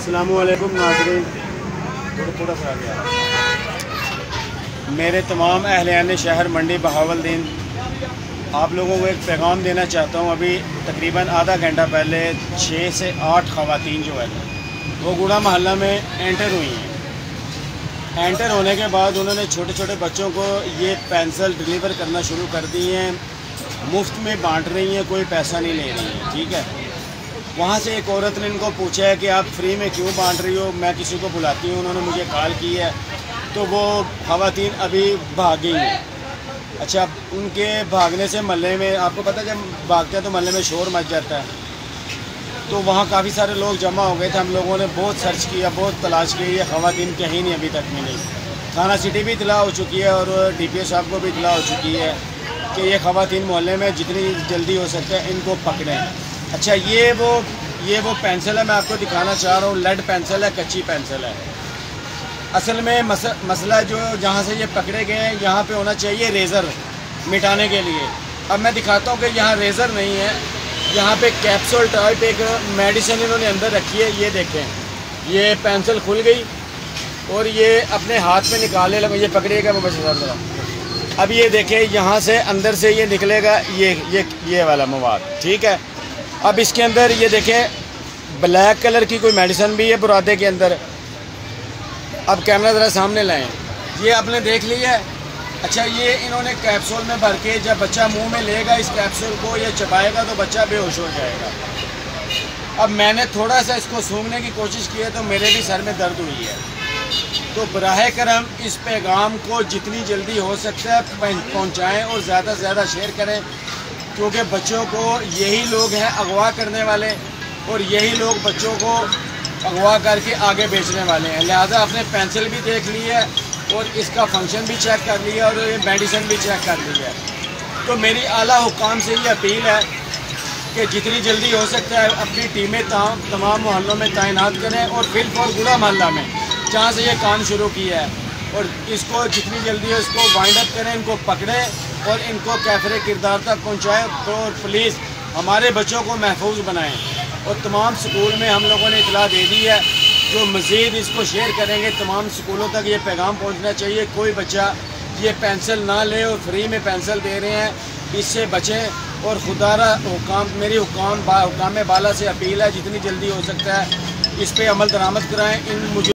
असलकुम नाजरीन थोड़ा थोड़ा सा गया मेरे तमाम अहलियान शहर मंडी बहावलदीन आप लोगों को एक पैगाम देना चाहता हूँ। अभी तकरीबन आधा घंटा पहले छः से आठ खवातीन जो है वो गुड़ा मोहल्ला में एंटर हुई हैं। एंटर होने के बाद उन्होंने छोटे छोटे बच्चों को ये पेंसिल डिलीवर करना शुरू कर दी हैं। मुफ़्त में बांट रही हैं कोई पैसा नहीं ले रही हैं ठीक है? वहाँ से एक औरत ने इनको पूछा है कि आप फ्री में क्यों बांट रही हो? मैं किसी को बुलाती हूँ, उन्होंने मुझे कॉल की है। तो वो खातन अभी भाग गई हैं अच्छा उनके भागने से महल्ले में, आपको पता है जब भागते हैं तो महल्ले में शोर मच जाता है। तो वहाँ काफ़ी सारे लोग जमा हो गए थे। हम लोगों ने बहुत सर्च किया, बहुत तलाश की। ये खातन कहीं नहीं अभी तक मिली। थाना सिटी भी इतला हो चुकी है और डी पी साहब को भी इतला हो चुकी है कि ये खातन मोहल्ले में जितनी जल्दी हो सकता है इनको पकड़ें। अच्छा ये वो ये वो पेंसिल है मैं आपको दिखाना चाह रहा हूँ लेड पेंसिल है कच्ची पेंसिल है। असल में मस, मसला जो जहाँ से ये पकड़े गए हैं यहाँ पे होना चाहिए रेज़र मिटाने के लिए। अब मैं दिखाता हूँ कि यहाँ रेज़र नहीं है यहाँ पे कैप्सूल टाइप एक मेडिसिन इन्होंने अंदर रखी है ये देखें। ये पेंसिल खुल गई और ये अपने हाथ में निकालने लगे ये पकड़िएगा मैं बस ज़रा। अब ये देखें यहाँ से अंदर से ये निकलेगा ये ये ये वाला मवाद ठीक है? अब इसके अंदर ये देखें ब्लैक कलर की कोई मेडिसिन भी है बुरादे के अंदर। अब कैमरा ज़रा सामने लाएँ। ये आपने देख लिया है। अच्छा ये इन्होंने कैप्सूल में भर के जब बच्चा मुँह में लेगा इस कैप्सूल को, ये चबाएगा तो बच्चा बेहोश हो जाएगा। अब मैंने थोड़ा सा इसको सूंघने की कोशिश की है तो मेरे भी सर में दर्द हुई है। तो बरह करम, इस पैगाम को जितनी जल्दी हो सकता है, पहुँचाएँ और ज़्यादा से ज़्यादा शेयर करें। क्योंकि बच्चों को यही लोग हैं अगवा करने वाले और यही लोग बच्चों को अगवा करके आगे बेचने वाले हैं। लिहाजा आपने पेंसिल भी देख ली है और इसका फ़ंक्शन भी चेक कर लिया और ये मेडिसिन भी चेक कर ली है। तो मेरी आला हुकाम से ये अपील है कि जितनी जल्दी हो सकता है अपनी टीमें तमाम मोहल्लों में तैनात करें और फिल्फ और गुड़ा मोहल्ला में, जहाँ से ये काम शुरू किया है। और इसको जितनी जल्दी हो इसको वाइंड अप करें, इनको पकड़ें और इनको कैफरे किरदार तक पहुँचाएँ तो और पुलिस हमारे बच्चों को महफूज बनाएँ। और तमाम स्कूल में हम लोगों ने इतला दे दी है, जो मज़ीद इसको शेयर करेंगे, तमाम स्कूलों तक ये पैगाम पहुँचना चाहिए। कोई बच्चा ये पेंसिल ना ले और फ्री में पेंसिल दे रहे हैं, इससे बचें। और खुदारा हुकाम, मेरी हुकाम हुकाम बाला से अपील है, जितनी जल्दी हो सकता है, इस पर अमल दरामद कराएँ। इन मुझे